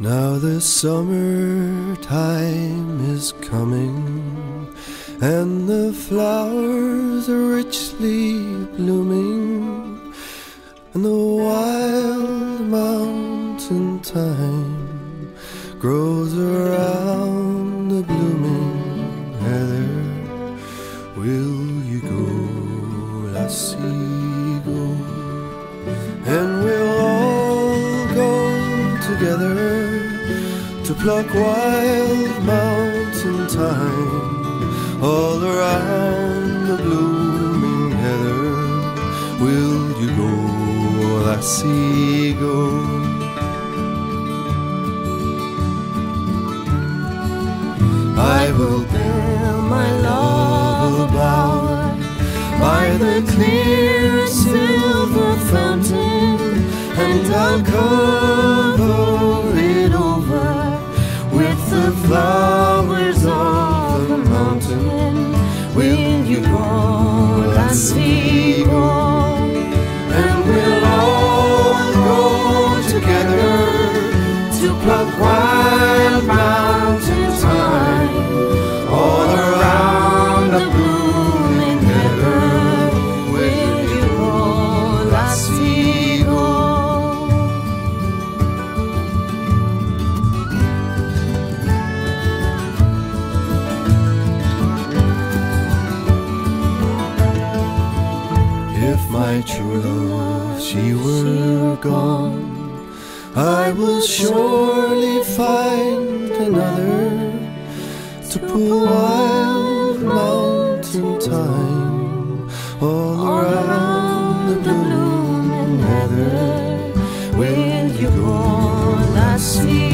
Now the summer time is coming, and the flowers are richly blooming, and the wild mountain thyme grows around the blooming heather. Will you go, lassie, go? And we'll all go together to pluck wild mountain thyme all around the blooming heather. Will you go, lassie, go? I will Build my love bower by the clear silver fountain, and I'll cover Will you? And we'll all go together to pluck wild mountain If my true love she were gone, I will surely find another to pull wild mountain thyme all around the blooming heather. Will you go, lassie, go?